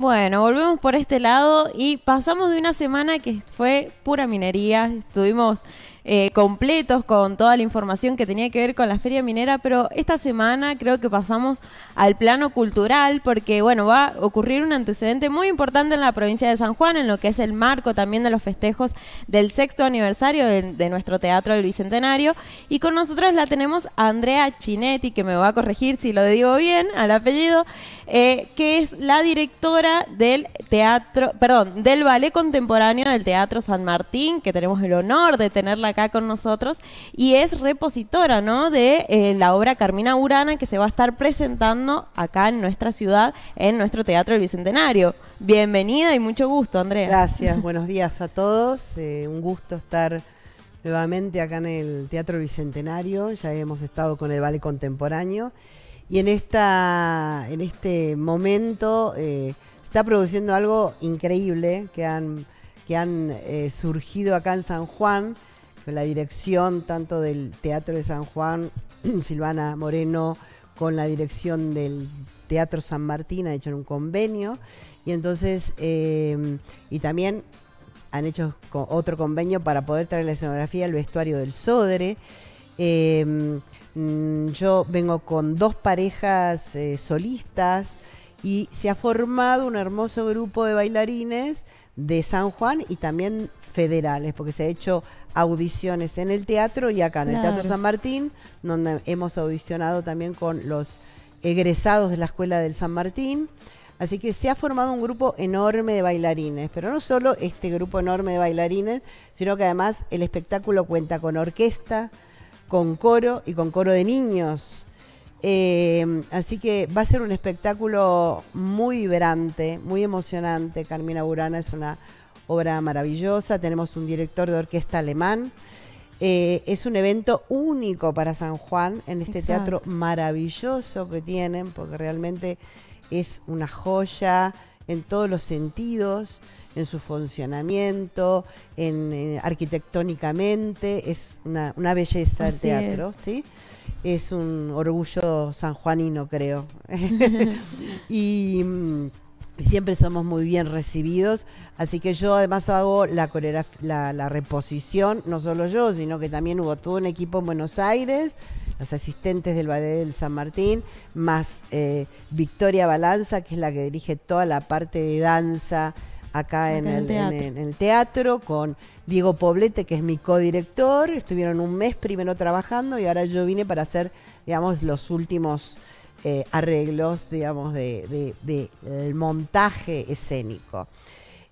Bueno, volvemos por este lado y pasamos de una semana que fue pura minería. Estuvimos eh, completos con toda la información que tenía que ver con la feria minera, pero esta semana creo que pasamos al plano cultural porque, bueno, va a ocurrir un antecedente muy importante en la provincia de San Juan, en lo que es el marco también de los festejos del sexto aniversario de, nuestro Teatro del Bicentenario. Y con nosotros la tenemos a Andrea Chinetti, que me va a corregir si lo digo bien al apellido, eh, que es la directora del teatro, perdón, del ballet contemporáneo del Teatro San Martín, que tenemos el honor de tenerla acá con nosotros y es repositora, ¿no? De eh, la obra Carmina Urana que se va a estar presentando acá en nuestra ciudad, en nuestro Teatro del Bicentenario. Bienvenida y mucho gusto, Andrea. Gracias, buenos días a todos. Eh, un gusto estar nuevamente acá en el Teatro Bicentenario. Ya hemos estado con el ballet contemporáneo. Y en, esta, en este momento eh, se está produciendo algo increíble que han, que han surgido acá en San Juan la dirección tanto del Teatro de San Juan, Silvana Moreno, con la dirección del Teatro San Martín, ha hecho un convenio, y entonces, em, y también han hecho otro convenio para poder traer la escenografía al vestuario del Sodre. Em, mm, yo vengo con dos parejas eh, solistas y se ha formado un hermoso grupo de bailarines de San Juan y también federales, porque se ha hecho audiciones en el teatro y acá en el Teatro San Martín, donde hemos audicionado también con los egresados de la Escuela del San Martín. Así que se ha formado un grupo enorme de bailarines, pero no solo este grupo enorme de bailarines, sino que además el espectáculo cuenta con orquesta, con coro y con coro de niños. Eh, así que va a ser un espectáculo muy vibrante, muy emocionante. Carmina Burana es una obra maravillosa. Tenemos un director de orquesta alemán. Eh, es un evento único para San Juan en este teatro maravilloso que tienen, porque realmente es una joya en todos los sentidos, en su funcionamiento, en, arquitectónicamente, es una, belleza el teatro, ¿sí? Es un orgullo sanjuanino, creo. y siempre somos muy bien recibidos. Así que yo además hago la, la, la, reposición, no solo yo, sino que también hubo todo un equipo en Buenos Aires, los asistentes del Ballet del San Martín, más eh, Victoria Balanza, que es la que dirige toda la parte de danza acá, en, el, en, el, teatro, con Diego Poblete, que es mi codirector. Estuvieron un mes primero trabajando y ahora yo vine para hacer, digamos, los últimos eh, arreglos, digamos, de, el montaje escénico.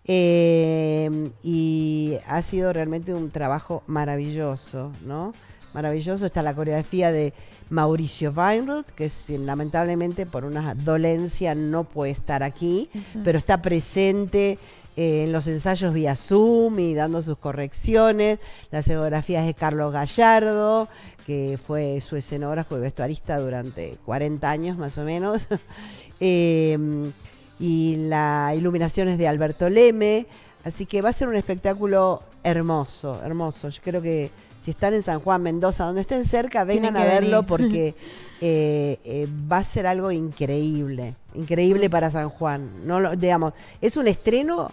Eh, y ha sido realmente un trabajo maravilloso, ¿no? Maravilloso. Está la coreografía de Mauricio Weinroth, que lamentablemente por una dolencia no puede estar aquí, pero está presente eh, en los ensayos vía Zoom y dando sus correcciones. Las escenografías de Carlos Gallardo, que fue su escenógrafo y vestuarista durante 40 años más o menos. Em, y las iluminaciones de Alberto Leme. Así que va a ser un espectáculo hermoso, hermoso. Yo creo que si están en San Juan, Mendoza, donde estén cerca, vengan a verlo porque eh, eh, va a ser algo increíble, increíble para San Juan. No lo, digamos, es un estreno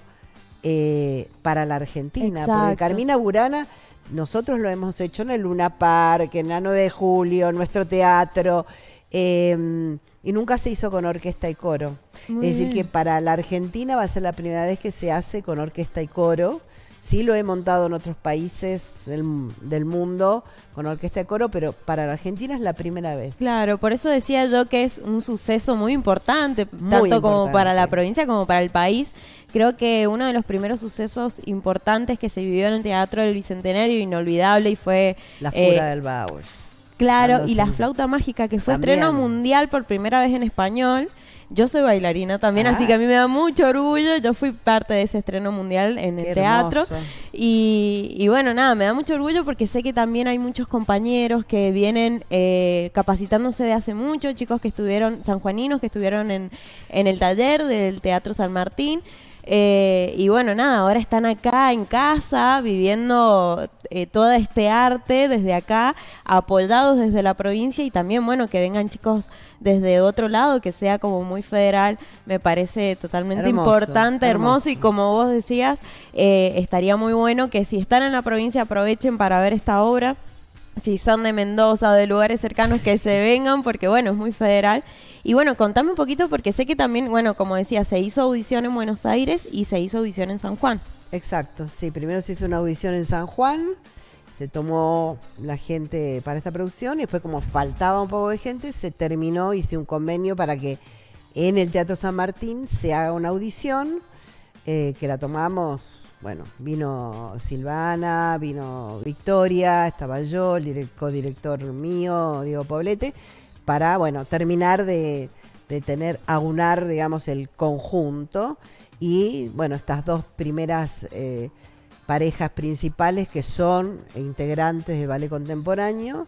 eh, para la Argentina, porque Carmina Burana nosotros lo hemos hecho en el Luna Park, en la 9 de julio, en nuestro teatro, em, y nunca se hizo con orquesta y coro. es decir, que para la Argentina va a ser la primera vez que se hace con orquesta y coro. Sí lo he montado en otros países del, mundo con orquesta de coro, pero para la Argentina es la primera vez. Claro, por eso decía yo que es un suceso muy importante, tanto como para la provincia como para el país. Creo que uno de los primeros sucesos importantes que se vivió en el Teatro del Bicentenario, inolvidable, y fue... La Fura eh, del Bauer. Claro, y La Flauta Mágica, que fue estreno mundial por primera vez en español. Yo soy bailarina también, así que a mí me da mucho orgullo. Yo fui parte de ese estreno mundial en el teatro. Y, bueno, nada, me da mucho orgullo porque sé que también hay muchos compañeros que vienen eh, capacitándose de hace mucho, chicos que estuvieron, sanjuaninos que estuvieron en, en el taller del Teatro San Martín. Eh, y bueno, nada, ahora están acá en casa viviendo eh, todo este arte desde acá, apoyados desde la provincia y también, bueno, que vengan chicos desde otro lado, que sea como muy federal, me parece totalmente importante, hermoso. y como vos decías, eh, estaría muy bueno que si están en la provincia aprovechen para ver esta obra si son de Mendoza o de lugares cercanos que se vengan, porque bueno, es muy federal. Y bueno, contame un poquito, porque sé que también, bueno, como decía, se hizo audición en Buenos Aires y se hizo audición en San Juan. Exacto, sí, primero se hizo una audición en San Juan, se tomó la gente para esta producción y después como faltaba un poco de gente, se terminó, hice un convenio para que en el Teatro San Martín se haga una audición, eh, que la tomamos bueno, vino Silvana, vino Victoria, estaba yo, el codirector mío, Diego Poblete, para, bueno, terminar de, tener, aunar, digamos, el conjunto. Y, bueno, estas dos primeras eh, parejas principales que son integrantes del ballet contemporáneo,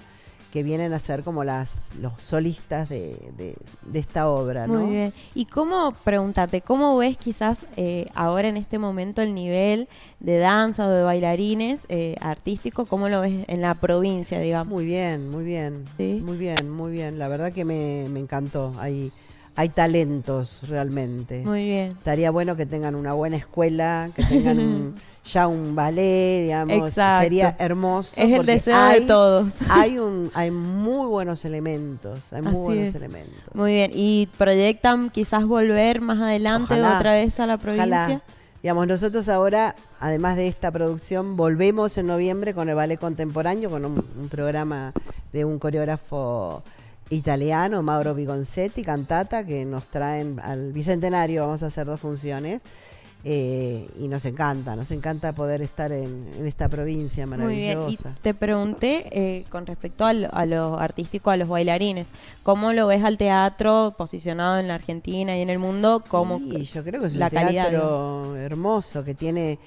que vienen a ser como las los solistas de, esta obra. ¿no? Muy bien. Y cómo, preguntarte, ¿cómo ves quizás eh, ahora en este momento el nivel de danza o de bailarines eh, artístico? ¿Cómo lo ves en la provincia, digamos? Muy bien, muy bien. ¿Sí? Muy bien, muy bien. La verdad que me, me encantó. Hay, hay talentos realmente. Muy bien. Estaría bueno que tengan una buena escuela, que tengan un ya un ballet, digamos, sería hermoso. Es el deseo de todos. Hay un, hay muy buenos elementos, hay muy buenos elementos. Muy bien, y proyectan quizás volver más adelante otra vez a la provincia. Digamos, nosotros ahora, además de esta producción, volvemos en noviembre con el ballet contemporáneo, con un, programa de un coreógrafo italiano, Mauro Vigonzetti, cantata, que nos traen al Bicentenario, vamos a hacer dos funciones. Eh, y nos encanta, nos encanta poder estar en, esta provincia maravillosa. Muy bien. Y te pregunté eh, con respecto a lo, artístico, a los bailarines, ¿cómo lo ves al teatro posicionado en la Argentina y en el mundo? ¿Cómo yo creo que es un teatro hermoso que tiene,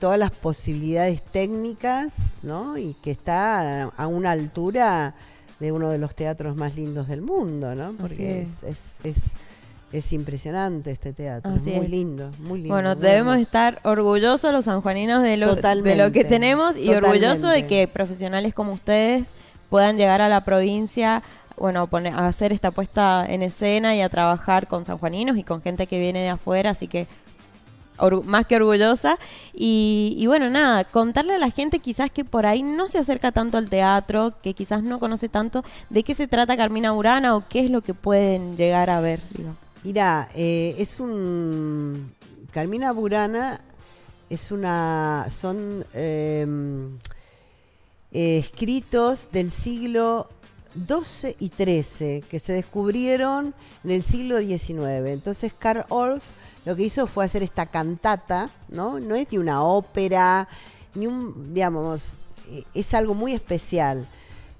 todas las posibilidades técnicas, ¿no? Y que está a, una altura de uno de los teatros más lindos del mundo, ¿no? Porque es, es es impresionante este teatro, muy lindo, muy lindo. Bueno, debemos estar orgullosos los sanjuaninos de lo, de lo que tenemos y orgullosos de que profesionales como ustedes puedan llegar a la provincia, bueno, a hacer esta puesta en escena y a trabajar con sanjuaninos y con gente que viene de afuera, así que más que orgullosa. Y, bueno, nada, contarle a la gente quizás que por ahí no se acerca tanto al teatro, que quizás no conoce tanto de qué se trata Carmina Urana o qué es lo que pueden llegar a ver. Digo. Mira, eh, es un. Carmina Burana es una. Son em, escritos del siglo XII y XIII que se descubrieron en el siglo XIX. Entonces, Karl Orff lo que hizo fue hacer esta cantata, ¿no? No es ni una ópera, ni un. digamos, eh, es algo muy especial.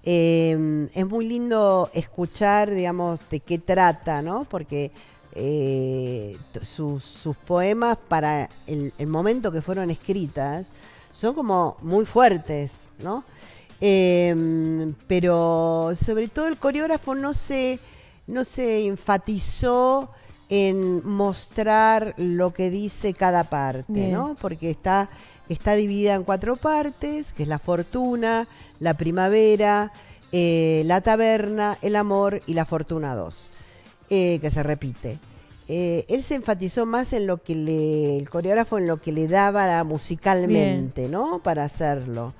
Em, es muy lindo escuchar, digamos, de qué trata, ¿no? Porque eh, sus, poemas para el, momento que fueron escritas son como muy fuertes, ¿no? Em, pero sobre todo el coreógrafo no se, no se enfatizó en mostrar lo que dice cada parte, ¿no? Porque está, está dividida en cuatro partes, que es la fortuna, la primavera, eh, la taberna, el amor y la fortuna 2. Eh, que se repite. Eh, él se enfatizó más en lo que le, el coreógrafo en lo que le daba musicalmente, ¿no? Para hacerlo.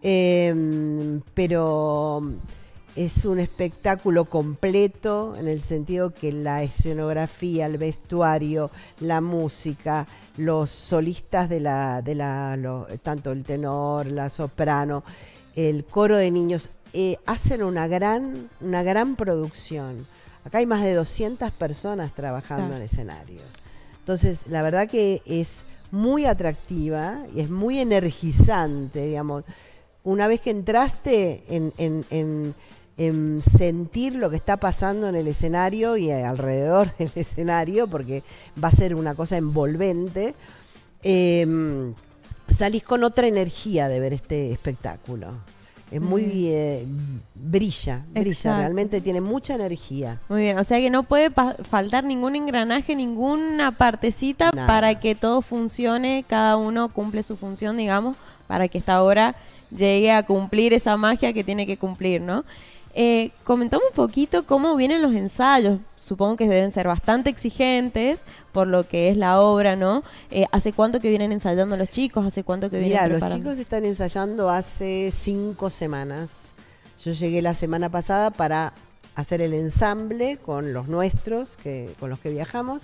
Em, pero es un espectáculo completo en el sentido que la escenografía, el vestuario, la música, los solistas de la, de la tanto el tenor, la soprano, el coro de niños, eh, hacen una gran, una gran producción Acá hay más de 200 personas trabajando en escenario. Entonces, la verdad que es muy atractiva y es muy energizante, digamos. Una vez que entraste en, sentir lo que está pasando en el escenario y alrededor del escenario, porque va a ser una cosa envolvente, em, salís con otra energía de ver este espectáculo. Es muy Mm. eh, brilla, brilla, realmente tiene mucha energía. Muy bien, o sea que no puede faltar ningún engranaje, ninguna partecita Nada. para que todo funcione, cada uno cumple su función, digamos, para que esta obra llegue a cumplir esa magia que tiene que cumplir, ¿no? Eh, comentamos un poquito cómo vienen los ensayos. Supongo que deben ser bastante exigentes por lo que es la obra, ¿no? Eh, ¿Hace cuánto que vienen ensayando los chicos? ¿Hace cuánto que vienen Mira, los chicos están ensayando hace cinco semanas. Yo llegué la semana pasada para hacer el ensamble con los nuestros, que, con los que viajamos.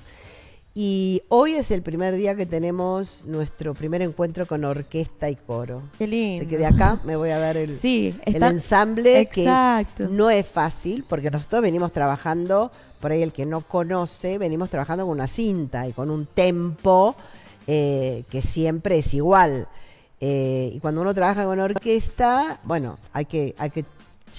Y hoy es el primer día que tenemos nuestro primer encuentro con orquesta y coro. Qué lindo. Así que de acá me voy a dar el, Sí, el ensamble Exacto. que no es fácil porque nosotros venimos trabajando, por ahí el que no conoce, venimos trabajando con una cinta y con un tempo eh, que siempre es igual. Eh, y cuando uno trabaja con orquesta, bueno, hay que, hay que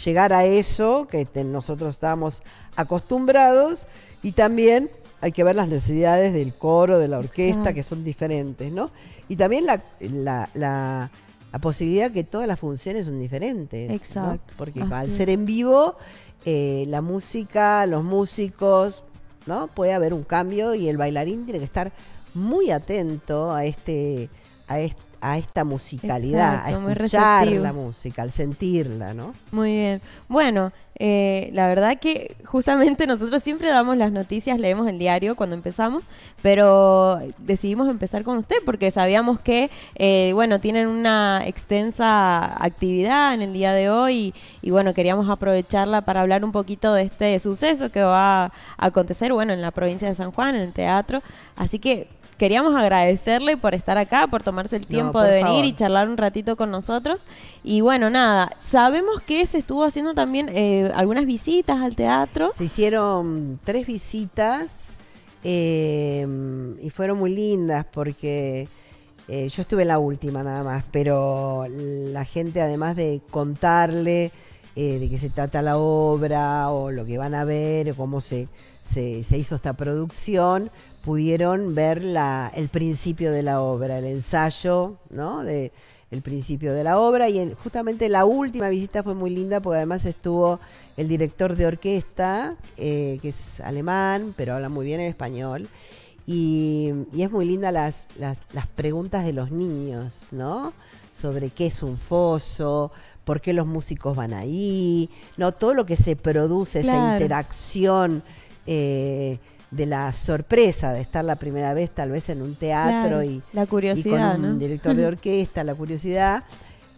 llegar a eso que te- nosotros estábamos acostumbrados y también hay que ver las necesidades del coro, de la orquesta, Exacto. que son diferentes, ¿no? Y también la, la, la- la posibilidad que todas las funciones son diferentes. ¿no? Exacto, Porque así al ser en vivo, eh, la música, los músicos, ¿no? Puede haber un cambio y el bailarín tiene que estar muy atento a este, a est- a esta musicalidad, Exacto, a escuchar la música, al sentirla, ¿no? Muy bien. Bueno, eh, la verdad que justamente nosotros siempre damos las noticias, leemos el diario cuando empezamos, pero decidimos empezar con usted porque sabíamos que, eh, bueno, tienen una extensa actividad en el día de hoy y, y, bueno, queríamos aprovecharla para hablar un poquito de este suceso que va a acontecer, bueno, en la provincia de San Juan, en el teatro. Así que queríamos agradecerle por estar acá, por tomarse el tiempo de venir favor. y charlar un ratito con nosotros. Y bueno, nada, sabemos que se estuvo haciendo también eh, algunas visitas al teatro. Se hicieron tres visitas eh, y fueron muy lindas porque eh, yo estuve en la última nada más, pero la gente además de contarle eh, de qué se trata la obra o lo que van a ver o cómo se, se, se hizo esta producción, pudieron ver la, el principio de la obra, el ensayo, ¿no? De, el principio de la obra y en- justamente la última visita fue muy linda porque además estuvo el director de orquesta, eh, que es alemán, pero habla muy bien en español. Y, y es muy linda las, las, las preguntas de los niños, ¿no? Sobre qué es un foso, por qué los músicos van ahí, no todo lo que se produce, esa interacción eh, de la sorpresa de estar la primera vez tal vez en un teatro Claro, y, la y curiosidad, con un ¿no? director de orquesta, la curiosidad.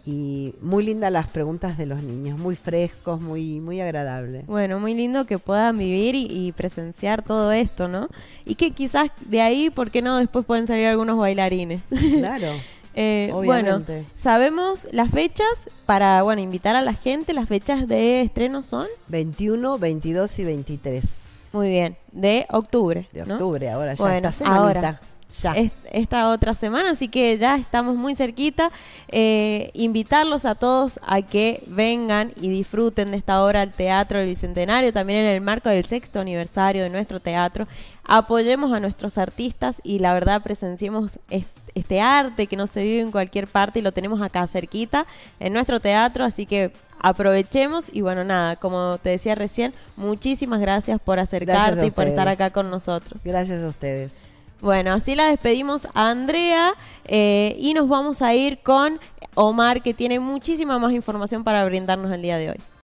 Y muy lindas las preguntas de los niños, muy frescos, muy, muy agradable. Bueno, muy lindo que puedan vivir y, y presenciar todo esto, ¿no? Y que quizás de ahí, ¿por qué no? Después pueden salir algunos bailarines. Claro. Eh, bueno, sabemos las fechas para, bueno, invitar a la gente. Las fechas de estreno son, 21, 22 y 23 muy bien, de octubre. de ¿no? octubre. Ahora ya Bueno, esta ahora. Ya. est- esta otra semana, así que ya estamos muy cerquita. Eh, invitarlos a todos a que vengan y disfruten de esta obra al Teatro del Bicentenario, también en el marco del sexto aniversario de nuestro teatro. Apoyemos a nuestros artistas y la verdad presenciemos este arte que no se vive en cualquier parte y lo tenemos acá cerquita en nuestro teatro, así que aprovechemos y bueno, nada, como te decía recién, muchísimas gracias por acercarte y por estar acá con nosotros. Gracias a ustedes. Bueno, así la despedimos a Andrea eh, y nos vamos a ir con Omar, que tiene muchísima más información para brindarnos el día de hoy.